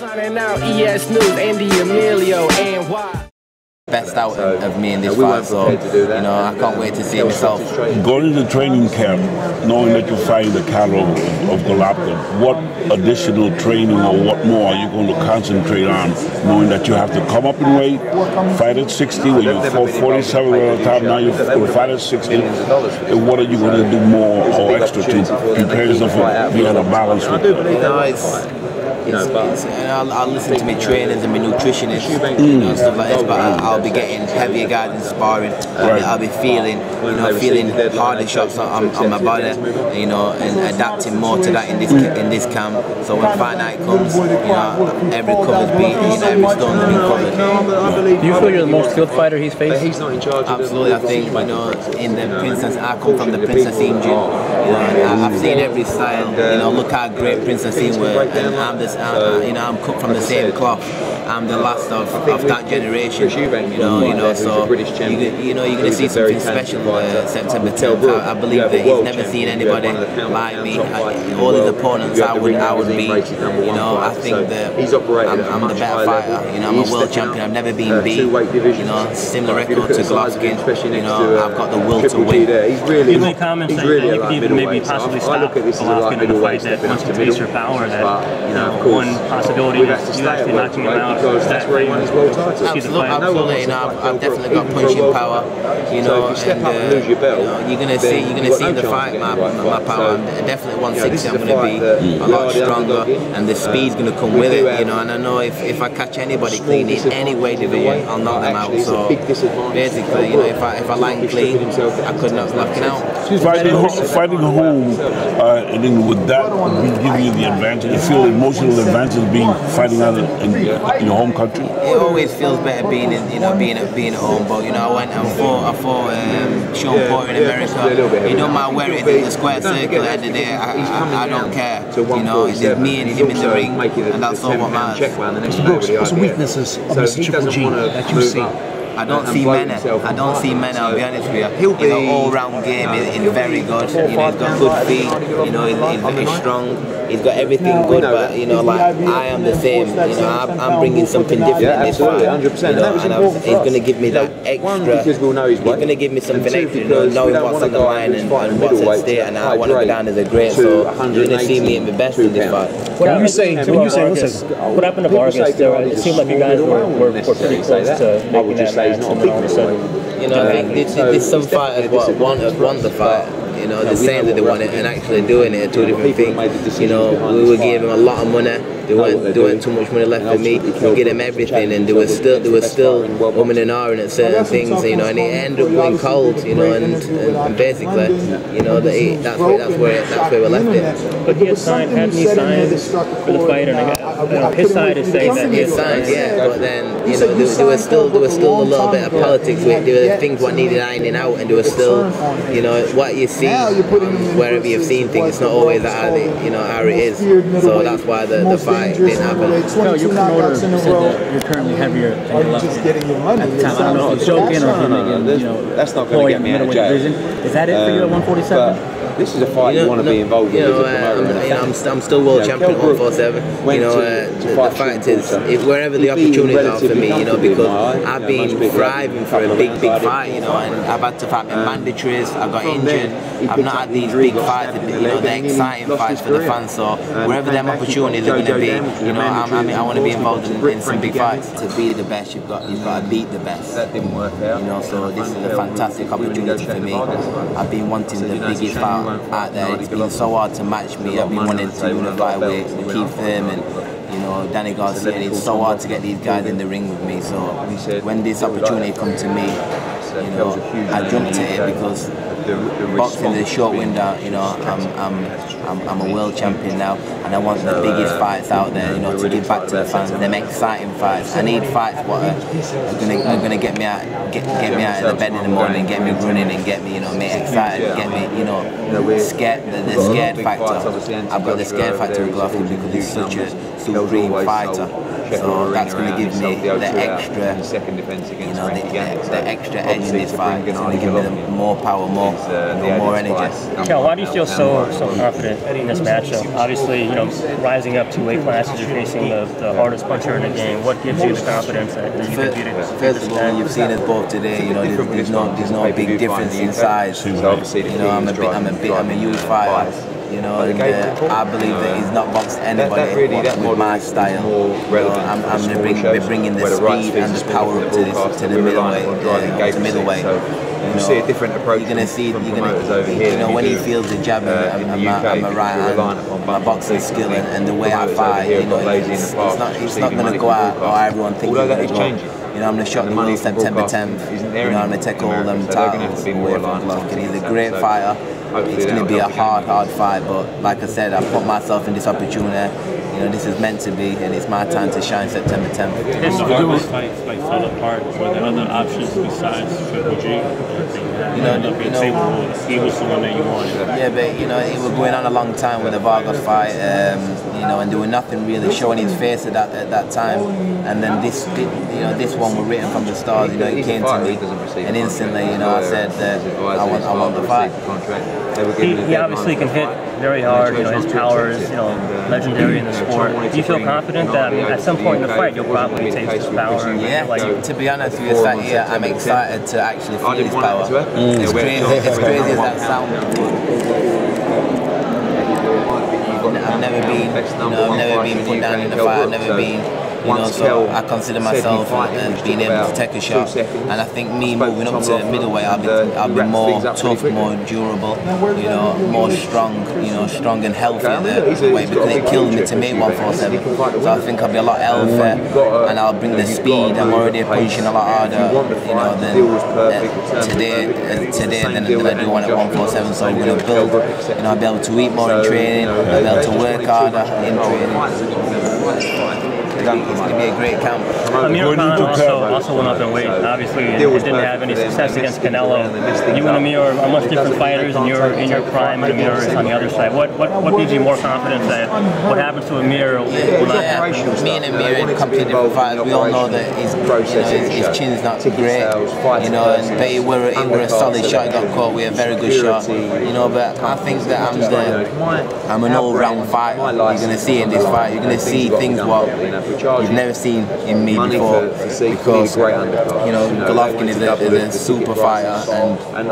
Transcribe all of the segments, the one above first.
Signing out ES News, Andy Emilio, and why? best out of, of me in this fight. So, you know, I can't wait to see myself. Going to the training camp, knowing that you're fighting the caliber of, of Golovkin, what additional training or what more are you going to concentrate on, knowing that you have to come up in weight, fight at 60, where you fought 47 at the time, now you're going to fight at 60, and what are you going to do more or extra to prepare yourself to be on a balance with You know, it's you know, but I'll, I'll, listen to my trainers and my nutritionists, mm. you know, stuff like this. But I'll, I'll be getting heavier guys in sparring. Right. I'll be feeling, you know, feeling harder shots on, on, my body, you know, and adapting more to that in this in this camp. So when fight night comes, you know, every cover's beat, you know, every stone's been covered. Do you feel you're the most skilled fighter he's faced? He's not in charge. Absolutely, I think you know, in the Princess, I come from the Prince Naseem gym. You know, I've seen every style. You know, look how great Prince Naseem were, and I'm this uh, you know, I'm cut from the same cloth. I'm the last of, of that generation. You know, you know, so you, you know, you're going to see something special uh, September 10th. I, I, believe that he's never seen anybody like me. I, all his opponents, I would, I would be. You know, I think that I'm, I'm the better fighter. You know, I'm a world champion. I've never been beat. You know, similar record to Golovkin. You know, I've got the will to win. He's really, you make comments that you could even maybe possibly stop Golovkin in a fight that once you taste your power, that you know, one possibility is you actually knocking him out because that's where he won his world title. Absolutely, absolutely. You know, I've, I've definitely got punching power. You know, so and, uh, you know, you're gonna see, you're gonna see the fight my, my power. definitely 160. I'm gonna be a lot stronger, and the speed's gonna come with it. You know, and I know if, if I catch anybody clean in any weight division, I'll knock them out. So basically, you know, if I if I land clean, I could knock Golovkin out. Fighting, fighting home, uh, and then with that, give you the advantage. You feel emotional advantage being fighting out in, in your home country? It always feels better being in, you know, being at being at home. But you know, I went and fought, I fought um, Shawn Porter in America. You know, my where it is the square circle. At the end of the day, I, I, I don't care. You know, it's just me and him in the ring, and that's all what matters. What's the weaknesses of Mr. Triple G that you see? I don't see Mena. I don't see Mena. I'll be honest with you. He'll be you know, all-round game. He's, he's very good. You know, he's got good feet. You know, he's, he's very strong he's got everything good, but you know, like I am the same. You know, I'm, I'm bringing something different in this fight. 100%. You know, and I'm, he's going to give me that extra. He's going to give me something extra, you know, knowing what's on the line and, and what's at stake, and I want to go down as a great. So you're going to see me at my best in this fight. What you say? When you say, listen, what happened to Vargas? It seemed like you guys were, were, were pretty close to making that match, and then all of a sudden. You know, I there's some fighters what want won the fight you know, they're saying that they want it and actually doing it are two different things. You know, we were giving them a lot of money. They weren't, there weren't too much money left for me. We get them everything, and there was still, there was still woman and ahhing at certain things. You know, and it ended up going cold. You know, and, and, and basically, you know, that that's where that's where that's where we left it. But he had signed, hadn't he signed for the fight? And I got, you know, his side is saying that he had signed, yeah. But then, you know, there, there was still there was still a little bit of politics. With, there were things what needed ironing out, and there was still, you know, what you see wherever you've seen things, it's not always how it, you know how it is. So that's why the, the fight didn't happen. No, your promoter said that you're currently heavier than your left at the time. I don't know if he's joking or if he's you know, that's not going to get me out of jail. Is that it for you at 147? This is a fight you, know, you want to no, be involved in. You know, uh, I'm, you know I'm, st I'm, still world champion at 147. You know, uh, the, the fact is, if wherever the opportunities are for me, you know, because I've been thriving for a big, big fight, you know, and I've had to fight in mandatories, I've got injured, I've not had these big fights, you know, the exciting fights for the fans. So wherever them opportunities are going to be, you know, I'm, I, mean, I want to be involved in, in some big fights. To be the best, you've got you've got to beat the best. That didn't work out. You know, so this is a fantastic opportunity for me. I've been wanting the biggest fight out there It's been so hard to match me. I've been wanting to unify with, Keith Thurman, you know, Danny Garcia, and it's so hard to get these guys in the ring with me. So when this opportunity come to me, you know, I jumped at it because boxing is a short window. You know, I'm, I'm, I'm, I'm, a world champion now, and I want the biggest fights out there. You know, to give back to the fans, them exciting fights. I need fights what are, are gonna, are gonna get me out, get, get me out of the bed in the morning, get me running, and get me, you know, me excited, get me, you know, scared. The, the scared factor. I've got the scared factor with Golovkin because he's such a supreme fighter. So that's going to give me the extra, you know, the, the, the extra edge in this fight. It's going to give me the more power, more, more energy. Kell, why do you feel so so confident in this matchup? Obviously, you know. Know, rising up to weight classes, you're facing the, the hardest puncher in the game. What gives you the confidence that, that you first, can beat it? First of all, you've seen us both today. You know, there's, there's no there's no big difference in size. You know, I'm a bit, I'm a bit, I'm a huge fighter. You know, and uh, I believe that he's not boxed anybody really, with my style. You know, I'm, I'm going to bring, be bringing the speed and the power up to this to the middleweight, uh, to middleweight. You, know, see a different approach. You're gonna see. You're gonna. Over here you know, when he feels the jab uh, in the UK, I'm a right hand, my boxing skill and, and the way I fight. You know, it's, it's not. It's not gonna go out or everyone thinks it's gonna go. You know, I'm gonna shot the money September 10th. You know, I'm gonna take all them titles away from Golovkin. He's a great fighter. It's going to be a hard, hard fight, but like I said, I put myself in this opportunity. You know, this is meant to be, and it's my time to shine September 10th. This fight like fell apart. Were there other options besides Triple G? You know, you know, he was the one that you wanted. Yeah, but you know, it was going on a long time with the Vargas fight. Um, you know, and there was nothing really showing his face at that at that time. And then this, you know, this one was written from the stars. You know, it came to me, and instantly, you know, I said that I want, I want the fight. He, he obviously can hit very hard. You know, his power is you know legendary in the sport. Do you feel confident that I mean, at some point in the fight you'll probably taste his power? Yeah. Like, to, to be honest with you, sat here, I'm excited to actually feel his power. Mm. It's crazy. As crazy as that sounds. I've never been, you know, I've never been put down in a fight. I've never been you know, so I consider myself and being able to take a shot. And I think me moving up to middleweight, I'll be, I'll be more tough, more durable, you know, more strong, you know, strong and healthy at the way because it killed me to make 147. So I think I'll be a lot healthier and I'll bring the speed. I'm already punching a lot harder, you know, than uh, today, uh, today than, than I do one at 147. So I'm going to build, you know, I'll be able to eat more in training, I'll be able to work harder in training. It's going to be a great camp. Amir Khan also, also went up in weight. Obviously, it, it didn't have any success against Canelo. You and Amir are much different fighters, and you're in your prime, and Amir is on the other side. What what, what gives you more confidence that what happens to Amir will yeah, yeah. Me and Amir are completely different fighters. We all know that his, you know, his, his chin's not great, you know, and but it were, it were a solid shot. He got caught with a very good shot, you know. But I think that I'm the I'm an all-round fighter. You're going to see in this fight. You're going to see things what you've never seen in me before because you know Golovkin is a, is a super fighter and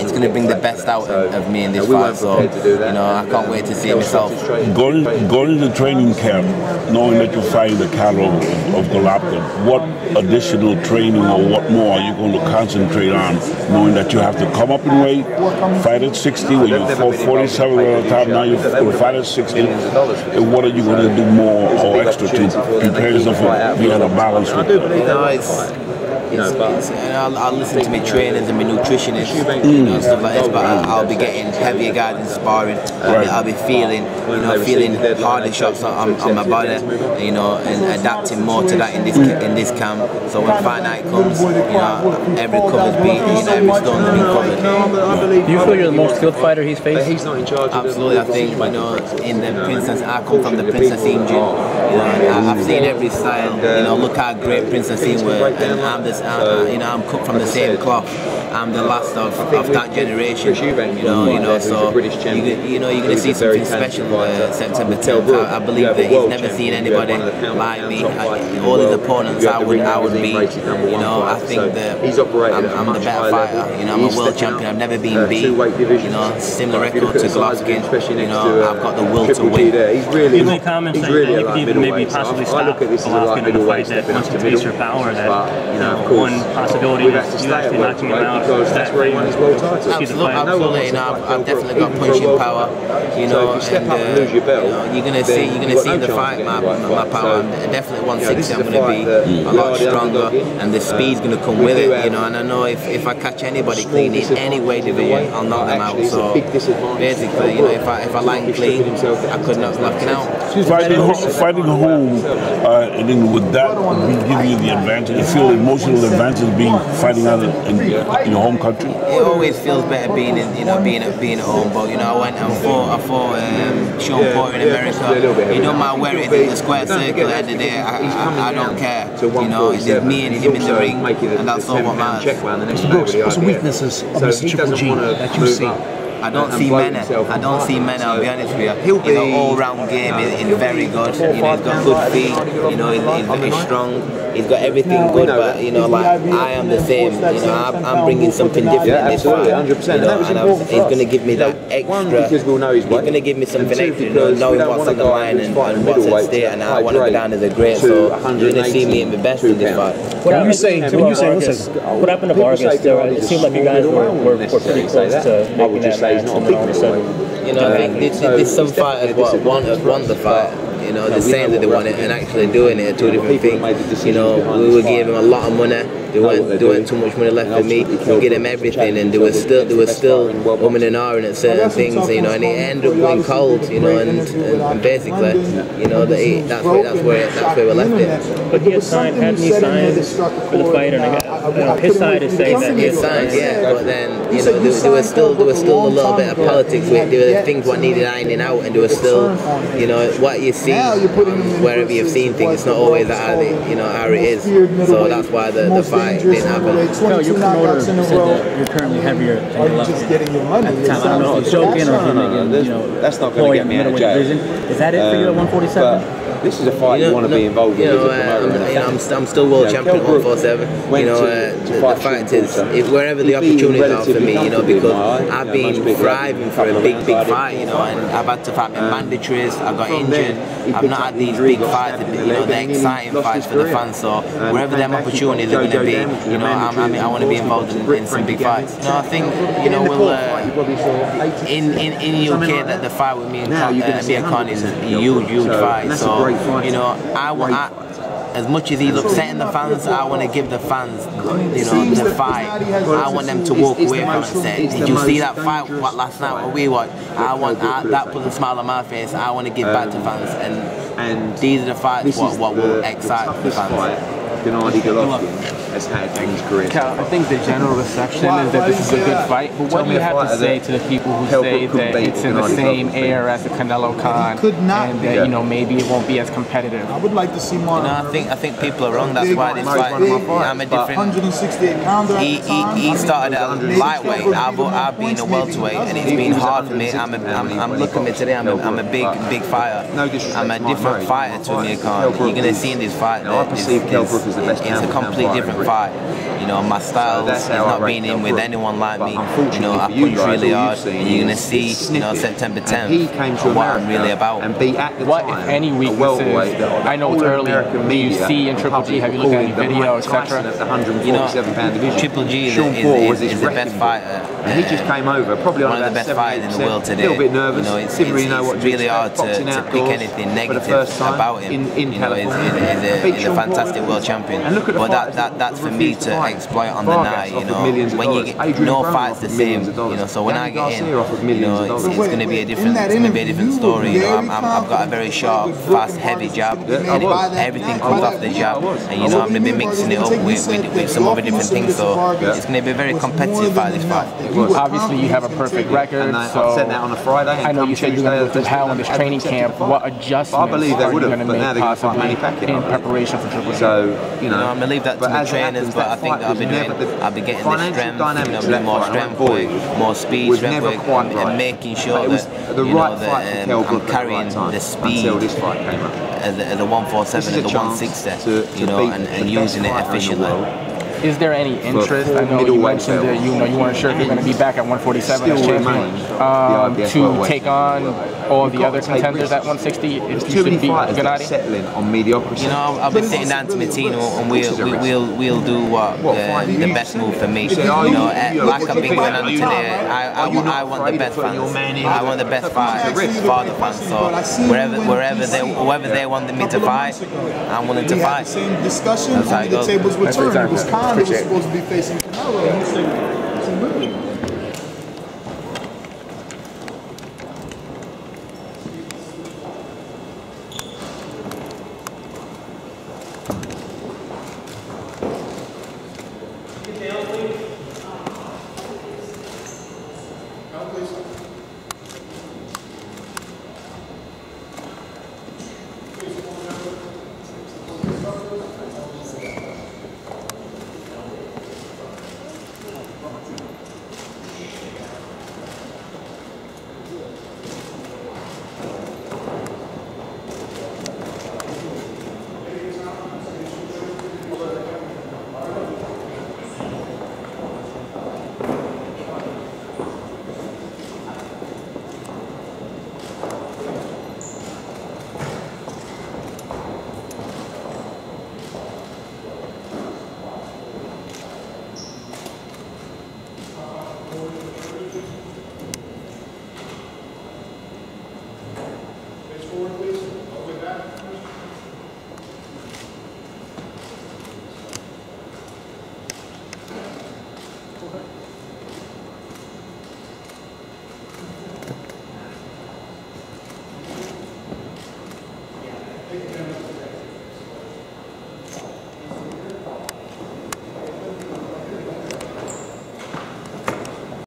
it's going to bring the best out of, of me in this fight. So you know I can't wait to see myself. Going going to the training camp, knowing that you're fighting the caliber of, of Golovkin, what additional training or what more are you going to concentrate on, knowing that you have to come up in weight, fight at 60, when you're 47 at the time, now you're fight at 60. What are you going to do more or extra to prepare yourself for being a balance it? You know, it's, you know, but and I'll, I'll, listen to my trainers and my nutritionists, mm. you know, stuff like this. But I'll, be getting heavier guys guidance, sparring. Right. I'll be feeling, you know, feeling harder shots on, on, my body, you know, and adapting more to that in this in this camp. So when fight night comes, you know, every cover's beat, you know, every stone's been covered. Do you feel you're the most skilled fighter he's faced? He's not in charge. Absolutely, I think you know, in the Princess, I come from the Prince Naseem gym. You know, I've seen every style. You know, look how great Prince Naseem were, and I'm the uh, you know, I'm cut from the same cloth. I'm the last of, of that generation. You know, you know, so you, you know, you're going to see something special uh, September 10th. I, I, believe that he's never seen anybody like me. I, all his opponents, I would, I would be. You know, I think that I'm, I'm the better fighter. You know, I'm a world champion. I've never been beat. You know, similar record to Golovkin. You know, I've got the will to win. You made comments that you could even maybe possibly stop Golovkin in a fight that once you taste your power, that you know, one possibility is you actually knocking him out because that's where he won his world title. Absolutely, absolutely. You know, I've, I've definitely got punching power. You know, so and, uh, you know, you're gonna see, you're gonna see in the fight my, my, my power. I'm definitely 160. I'm gonna be a lot stronger, and the speed's gonna come with it. You know, and I know if, if I catch anybody clean in any weight division, I'll knock them out. So basically, you know, if I if I land clean, I could knock Golovkin out. Fighting, fighting home, uh, and then with that, we give you the advantage. You feel emotional advantage being fighting out in, in your home country. It always feels better being in, you know, being at being at home. But you know, I went and fought, I fought um, Shawn Porter in America. You know, my where it is the square circle. At the end of the day, I, I, I don't care. You know, it's just me and him in the ring, and that's all what matters. What's the weaknesses of Mr. Triple G that you see? I don't see bloat many. I don't see many. I'll be honest with you. He'll you know, all round game is, is very good. You know, he's got good feet. You know, he's, he's very strong. He's got everything good. But you know, like I am the same. You know, I'm, I'm bringing something different Yeah, this absolutely, 100%. You And know, and I'm, he's going to give me You know, that extra. one, because we'll know his He's weight. going to give me something And extra. You know, knowing what's on the line and, and what's at stake, and I want to go down as a great. So you're going to see me in the best in this fight. What When you say- happened to when you say- what happened to people Vargas? say There, Gennady it is seemed like you guys were, were, were pretty close to making would that just say he's match, and then all of a sudden, You know, I think there's, there's some fighters what want want the fight. You know, they're saying that they want it and actually doing it are two different things. You know, we were giving them a lot of money. they weren't, there weren't too much money left for me. We give them everything, and they were still they were still women and ahhing at certain things. You know, and it ended up going cold. You know, and, and, and basically, you know, that that's where that's where that's where we left it. But he had signed, hadn't he signed for the fight? And I got, you know, his side is saying that He he had had signed, signed. yeah, but then you know there, there was still there was still a little bit of politics with it. There were things what needed ironing out, and there was still, you know, what you see wherever you've seen things. It's not always how they, you know how it is. So that's why the, the fight didn't happen. No, your promoter said that you're currently heavier than your left just hand. getting your money. At the time, I don't know if he's joking or if you're making, you know, That's not gonna ploy get in me the out of middleweight jail. division. Is that it for you at 147? This is a fight you, want to be involved you know, uh. I'm, and you know, a I'm, st- I'm still world Yeah, champion at 147. You know, to- uh, to the, fight the fact is, wherever the opportunities are for me, you know, because eye, I've you know, been thriving for a big, big fight, you know, and I've had to fight my mandatories, I got injured, I've not had these big fights, you know, leg, the and he exciting fights for the fans. So wherever them opportunities are going to be, Dam, which is you know, I want to be involved in, in some big fights. No, I think, you know, we'll. Uh, in in in UK that the fight with me and Now Con, you're gonna uh, me and Khan is a 100% huge huge fight. So you know I want. I, as much as he's upsetting the fans, I want to give the fans, you know, the fight. I want them to walk away from it say, "Did you see that fight what last night? What we watched? I want I, that put a smile on my face. I want to give back to fans, and And these are the fights what, what will excite the fans. Gennady Golovkin has had in his career. Kell, I think the general reception is that this is a good fight, but what do you have to say to the people who say that it's in the same air as the Canelo Khan, could not and that you know maybe it won't be as competitive? I would like to see more. You know, I think I think people are wrong. That's why this fight. I'm a different. 168 pounder He, he, he started at lightweight. I've, I've been a welterweight, and it's been hard for me. I'm, a, I'm, I'm looking at today. I'm a, I'm a big big fighter. I'm a different fighter to Amir Khan. You're gonna see in this fight that it's, perceive Kell Brook as the best it's a pound-for-pound complete different Britain. Fight. You know, my style that's is not rate being in with Brook. anyone like But me. You know, I for you punch guys, really hard, you've seen and you're gonna see, you know, snippet. September And 10th, he came to what I'm really about. and beat at the What, time if any, a weaknesses? welterweight I know it's early. American Do you see in Triple G? Have you looked at any the video, Mike Tyson etc.? at the 147 pound. Triple G is, Sean is, is, was his is the best fighter. And he just came over, probably one of the best fighters in the world today. A little bit nervous. You know, it's, didn't it's, really it's really hard to, to pick anything for the negative first time about him. in, in you know, he's, he's, he's, a, a fantastic world champion. And look at the but that, fighters that, that that's for me to to fight. exploit on the night. You know, millions of when you dollars. get Adrien no Broner fights the same. You know, so when I Danny get in, Garcia offered you know, it's, it's going to be a different, that it's going to be a interview, different story. You know, I'm, I'm, I've got a very sharp, fast, heavy jab. Vargas. Yeah, I was. By that Everything comes by off the jab, and you know I'm going to be mixing it up with, with, with some other different things. So it's going to be a very competitive fight. This fight. Obviously, you have a perfect record, And I, so I sent that on a Friday. and I know you said you're going to go to just Powell in this training camp. What adjustments I believe they are would you have, going to but now make they're going to fight possibly Manny Pacquiao. in preparation for Triple G? So, you know, I'm gonna leave that to the as trainers, but I think fight I'll was be doing, the I'll be getting the strength, you know, doing more strength work, more speed, strength never work, quite and, right. making sure that the you right know that um, I'm the carrying right the speed until this fight came at the, at the 147 This and the 160, to- to you know, and, and using it the efficiently. World. Is there any interest? I know you mentioned that you know you weren't sure if you're going to be back at 147 as champion um, to take on all the other contenders at 160. If you should beat fighters that are Gennady. settling on mediocrity. You know, I've been sitting down to my team and we'll, we- we'll, we'll do what, What the, the best move for me. You say, are you- know, like I've do been you going on today, not- I, I, are you want, not I want the best of putting fans. your man in? I want the best fighters for the fans. So wherever, wherever they, whoever they wanted me to fight, I'm willing to We fight. the same discussion. That's how Only it goes. Tables were That's turned. It was exactly. Khan who was Appreciate it. supposed to be facing Canelo.